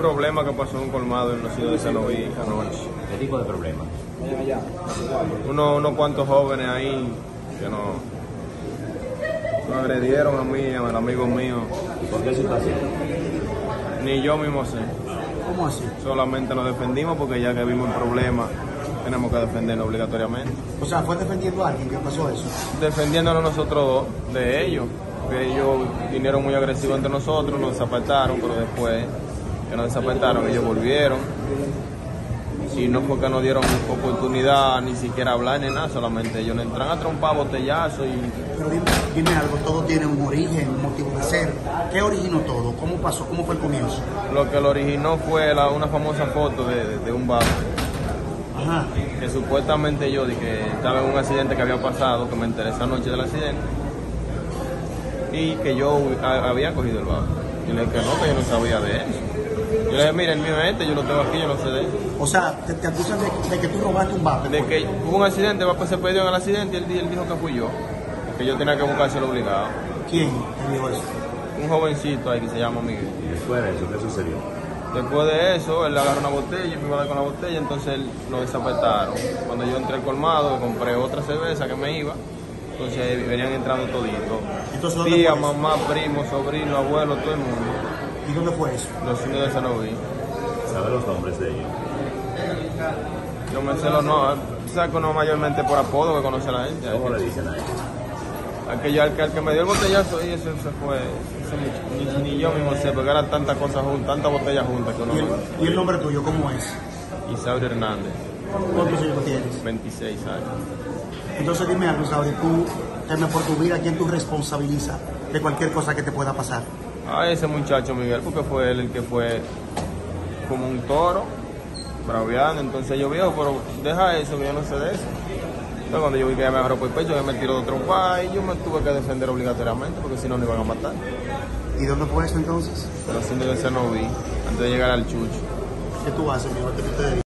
problema que pasó en un colmado en la ciudad de Sanoví anoche. ¿Qué tipo de problema? Uno, unos cuantos jóvenes ahí que nos, nos agredieron a mí, a los amigos míos. ¿Y por qué situación? Ni yo mismo sé. ¿Cómo así? Solamente nos defendimos porque ya que vimos el problema, tenemos que defendernos obligatoriamente. O sea, fue defendiendo a alguien que pasó eso. Defendiéndonos nosotros dos de ellos. Que ellos vinieron muy agresivos entre nosotros, nos desapartaron, pero después que nos desapartaron, ellos volvieron. Y no fue que nos dieron oportunidad ni siquiera hablar ni nada, solamente ellos nos entran a trompar botellazo y Pero dime, dime algo, todo tiene un origen, un motivo de ser. ¿Qué originó todo? ¿Cómo pasó? ¿Cómo fue el comienzo? lo que lo originó fue la- una famosa foto de, de- de un bar Ajá. que supuestamente yo que estaba en un accidente que había pasado, que me enteré esa noche del accidente, y que yo a- había cogido el bar. Y le dije que no, que yo no sabía de eso. Yo le dije, mira, el mío es este, yo lo tengo aquí, yo no sé de eso. O sea, te, te acusan de, de que tú robaste un bate. De que hubo un accidente, el papá se perdió en el accidente y él, di- él dijo que fui yo, que yo tenía que buscárselo obligado. ¿Quién te dijo eso? Un jovencito ahí que se llama Miguel. Después de eso, ¿qué sucedió? Después de eso, él agarró una botella y me iba a dar con la botella, entonces él lo desapartaron. Cuando yo entré al colmado, compré otra cerveza que me iba, entonces venían entrando toditos. Entonces, ¿dónde Tía, mamá, primo, sobrino, abuelo, todo el mundo. ¿Y dónde fue eso? Los niños de Sanoví. ¿Sabe los nombres de ellos? Yo me sé los no, saco no mayormente por apodo que conoce a la gente. ¿Cómo le dicen a ellos? Aquello, al, que- al que me dio el botellazo y ese se fue, ni, ni yo mismo sé, porque eran tantas cosas juntas, tantas botellas juntas que uno ¿Y el, no y el nombre tuyo cómo es? Isauri Hernández, ¿Cuántos años tienes? 26 años. Entonces dime algo, Saudi, tú por tu vida, ¿a quién tú responsabilizas de cualquier cosa que te pueda pasar? A ese muchacho Miguel, porque fue él el que fue como un toro, braviando. Entonces yo viejo, pero deja eso, que yo no sé de eso. Entonces cuando yo vi que ella me agarró por el pecho, que me tiró de trompa y yo me tuve que defender obligatoriamente, porque si no, me iban a matar. ¿Y dónde fue eso entonces? Pero haciendo se no vi, antes de llegar al chucho. ¿Qué tú haces, mi